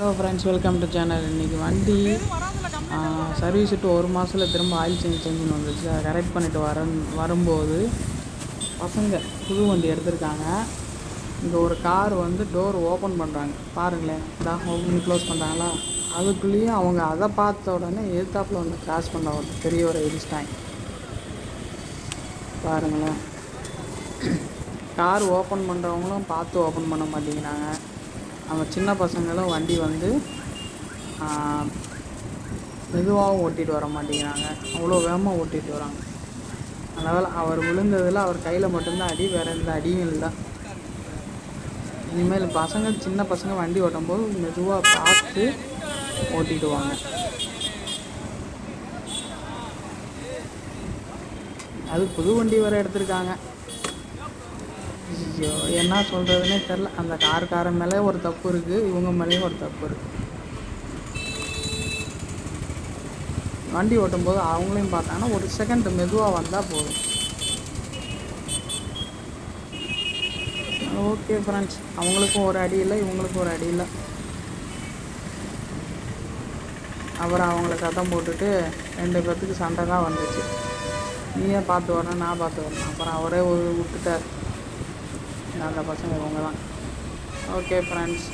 Hello friends welcome to channel இன்றைக்கி வண்டி service விட்டு ஒரு மாதத்தில் திரும்ப ஆயில் சேஞ்ச் செஞ்சுன்னு வந்துச்சு அதை கரெக்ட் பண்ணிட்டு வர வரும்போது பசங்க புது வண்டி எடுத்திருக்காங்க. இங்கே ஒரு கார் வந்து டோர் ஓப்பன் பண்ணுறாங்க பாருங்களேன் இதாக ஓப்பன் க்ளோஸ் பண்ணுறாங்களா அதுக்குள்ளேயும் அவங்க அதை பார்த்த உடனே எதிர்த்தாப்பில் வந்து கிராஸ் பண்ண ஒரு பெரிய ஒரு இடிச்சிட்டாங்க பாருங்களேன். கார் ஓப்பன் பண்ணுறவங்களும் பார்த்து ஓப்பன் பண்ண மாட்டேங்கிறாங்க. நம்ம சின்ன பசங்களும் வண்டி வந்து மெதுவாகவும் ஓட்டிகிட்டு வர மாட்டேங்கிறாங்க. அவ்வளோ வேகமாக ஓட்டிகிட்டு வராங்க. அதனால் அவர் விழுந்ததில் அவர் கையில் மட்டும்தான் அடி வேறு எந்த அடியும் இல்லை. இனிமேல் பசங்க சின்ன பசங்க வண்டி ஓட்டும்போது மெதுவாக பார்த்து ஓட்டிட்டு வாங்க. அது புது வண்டி வேறு எடுத்திருக்காங்க. ஐயோ என்ன சொல்கிறதுனே தெரில. அந்த கார்காரன் மேலே ஒரு தப்பு இருக்குது இவங்க மேலேயும் ஒரு தப்பு இருக்குது வண்டி ஓட்டும்போது அவங்களையும் பார்த்தாங்கன்னா ஒரு செகண்ட் மெதுவாக வந்தால் போதும். ஓகே ஃப்ரெண்ட்ஸ் அவங்களுக்கும் ஒரு அடி இல்லை இவங்களுக்கும் ஒரு அடி இல்லை. அப்புறம் அவங்கள சத்தம் போட்டுட்டு ரெண்டு பேர்த்துக்கு சண்டை தான் வந்துச்சு. நீயே பார்த்து வரணும் நான் பார்த்து வரணும். அப்புறம் அவரே ஒரு விட்டுட்டார். நல்ல பசங்க இவங்க தான் ஓகே ஃப்ரெண்ட்ஸ்